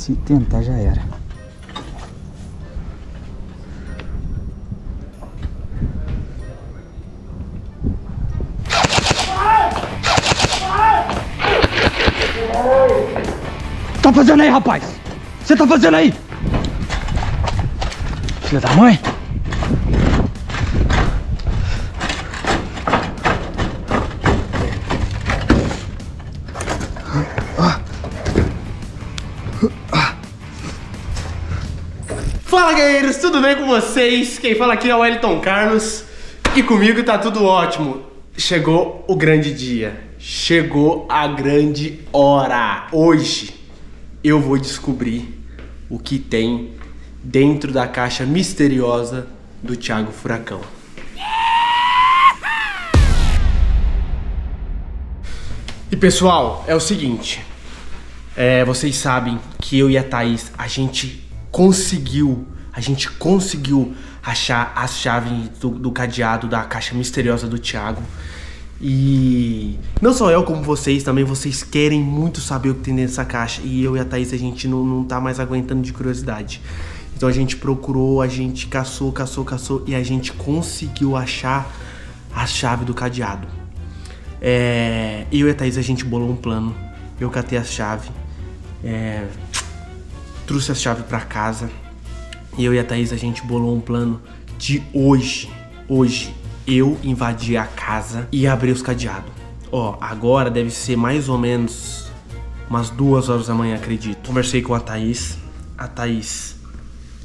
Se tentar já era. Tá fazendo aí, rapaz? Você tá fazendo aí? Filha da mãe? Guerreiros, tudo bem com vocês? Quem fala aqui é o Wellington Carlos e comigo tá tudo ótimo. Chegou o grande dia, chegou a grande hora. Hoje eu vou descobrir o que tem dentro da caixa misteriosa do Thiago Furacão. E pessoal, é o seguinte, é, vocês sabem que eu e a Thaís, a gente conseguiu, a gente conseguiu achar as chaves do, do cadeado da caixa misteriosa do Thiago. E não só eu, como vocês também, vocês querem muito saber o que tem nessa caixa. E eu e a Thaís, a gente não, não tá mais aguentando de curiosidade. Então a gente procurou, a gente caçou, caçou, caçou e a gente conseguiu achar a chave do cadeado. É, eu e a Thaís, a gente bolou um plano. Eu catei a chave. É, trouxe a chave para casa. E eu e a Thaís, a gente bolou um plano de hoje. Hoje, eu invadir a casa e abrir os cadeados. Ó, agora deve ser mais ou menos umas duas horas da manhã, acredito. Conversei com a Thaís. A Thaís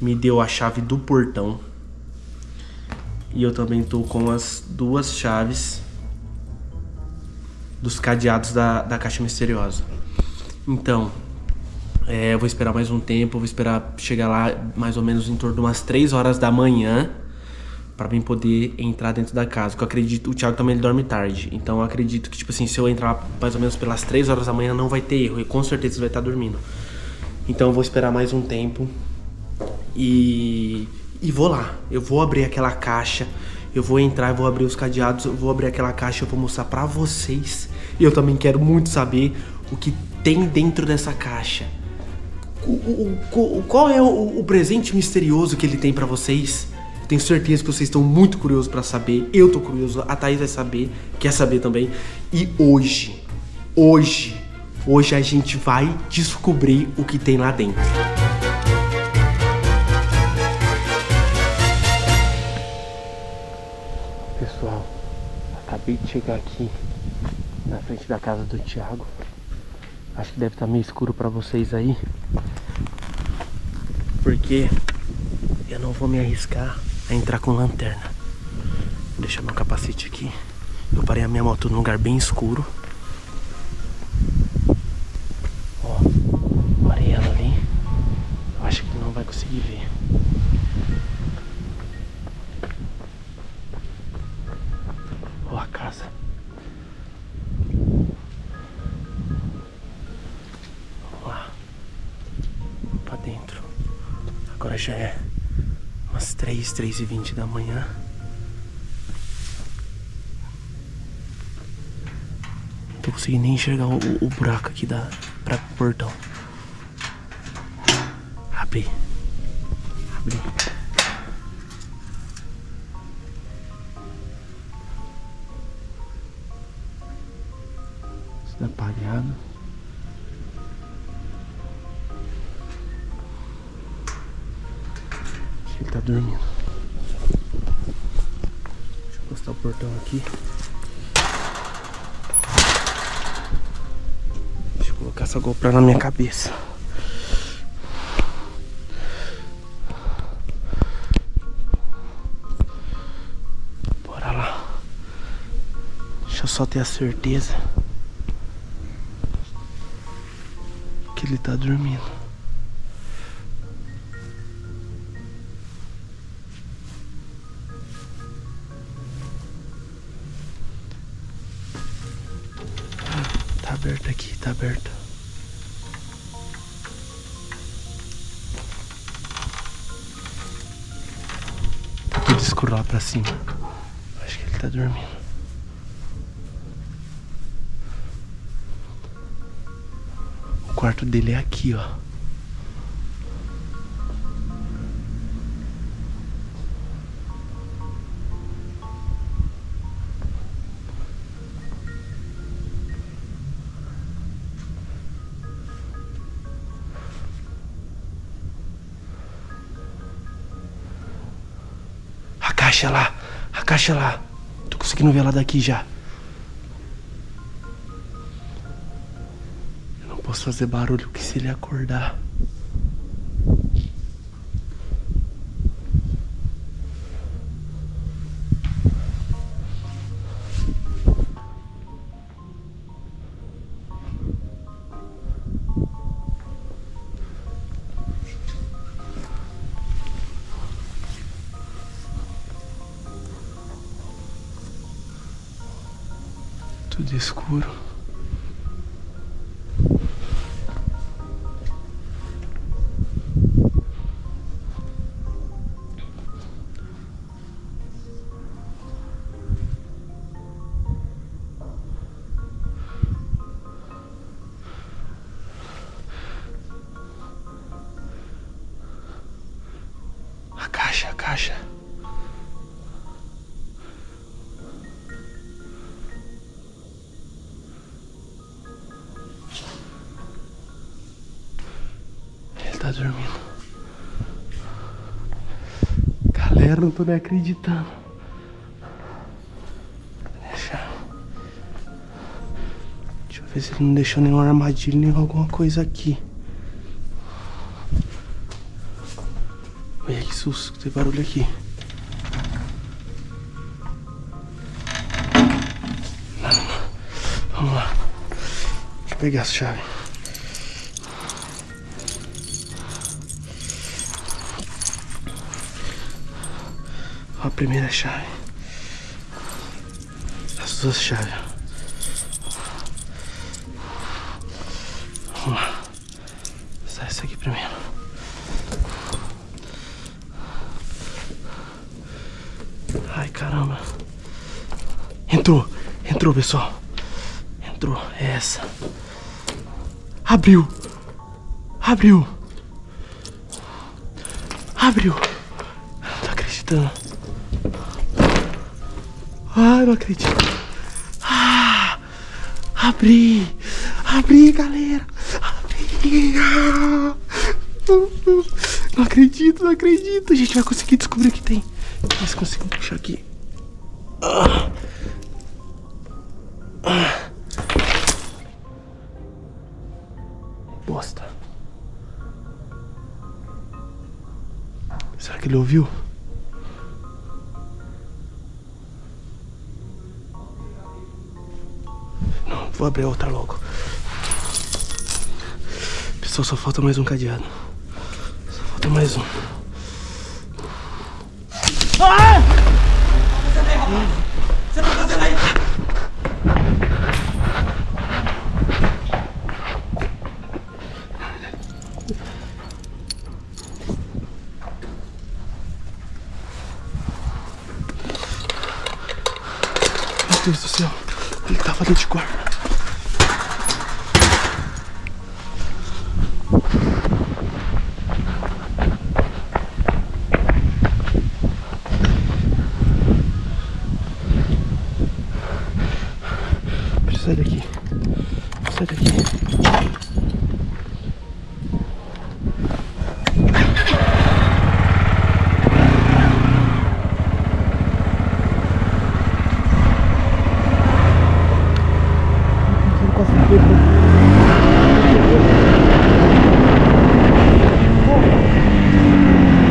me deu a chave do portão. E eu também tô com as duas chaves dos cadeados da, da caixa misteriosa. Então, é, eu vou esperar mais um tempo, vou esperar chegar lá mais ou menos em torno de umas 3 horas da manhã para mim poder entrar dentro da casa. Porque eu acredito, o Thiago também ele dorme tarde. Então eu acredito que, tipo assim, se eu entrar mais ou menos pelas 3 horas da manhã, não vai ter erro. E com certeza ele vai estar dormindo. Então eu vou esperar mais um tempo. E. E vou lá. Eu vou abrir aquela caixa. Eu vou entrar, eu vou abrir os cadeados, eu vou abrir aquela caixa, eu vou mostrar pra vocês. E eu também quero muito saber o que tem dentro dessa caixa. O, o- qual é o, o presente misterioso que ele tem pra vocês? Tenho certeza que vocês estão muito curiosos pra saber. Eu tô curioso, a Thaís vai saber, quer saber também. E hoje, hoje, hoje a gente vai descobrir o que tem lá dentro. Pessoal, acabei de chegar aqui na frente da casa do Thiago. Acho que deve estar meio escuro pra vocês aí. Porque eu não vou me arriscar a entrar com lanterna. Vou deixar meu capacete aqui. Eu parei a minha moto num lugar bem escuro. Já é umas 3, 3 e 20 da manhã. Não tô conseguindo nem enxergar o, o buraco aqui da pra portão. Abri. Abri. Portão aqui. Deixa eu colocar essa GoPro na minha cabeça. Bora lá. Deixa eu só ter a certeza que ele tá dormindo. Aqui, tá aberto. Tá tudo escuro lá pra cima. Acho que ele tá dormindo. O quarto dele é aqui, ó. Caixa lá. A caixa lá. Tô conseguindo ver ela daqui já. Eu não posso fazer barulho, que se ele acordar. Tudo escuro. A caixa, a caixa. Galera, não tô nem acreditando. Deixa. Deixa eu ver se ele não deixou nenhuma armadilha nem alguma coisa aqui. Olha que susto, tem barulho aqui. Não, não. Vamos lá. Deixa eu pegar essa chave. A primeira chave. As duas chaves. Vamos lá. Sai essa aqui primeiro. Ai, caramba. Entrou. Entrou, pessoal. Entrou. É essa. Abriu. Abriu. Abriu. Não tô acreditando. Ai, não acredito. Ah, abri. Abri, galera. Abri. Ah. Não acredito, não acredito. A gente vai conseguir descobrir o que tem. Mas conseguimos puxar aqui. Ah. Ah. Bosta. Será que ele ouviu? Vou abrir outra logo. Pessoal, só falta mais um cadeado. Só falta mais um. Você tá fazendo aí? Meu Deus do céu. Ele tava dentro de quarto. Sai daqui. Sai daqui.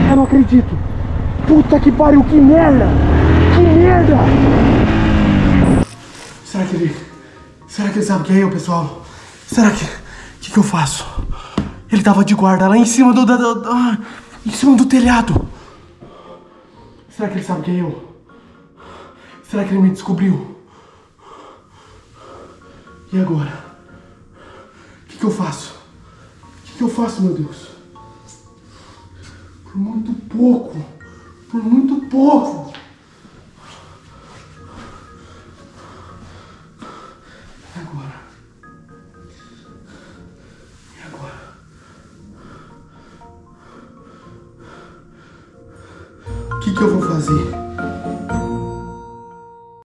Eu não acredito. Puta que pariu, que merda! Que merda! Será que ele. Será que ele sabe quem é eu, pessoal? Será que. O que, que eu faço? Ele tava de guarda lá em cima do. da- da- da- em cima do telhado. Será que ele sabe quem é eu? Será que ele me descobriu? E agora? O que, que eu faço? O que, que eu faço, meu Deus? Por muito pouco. Por muito pouco.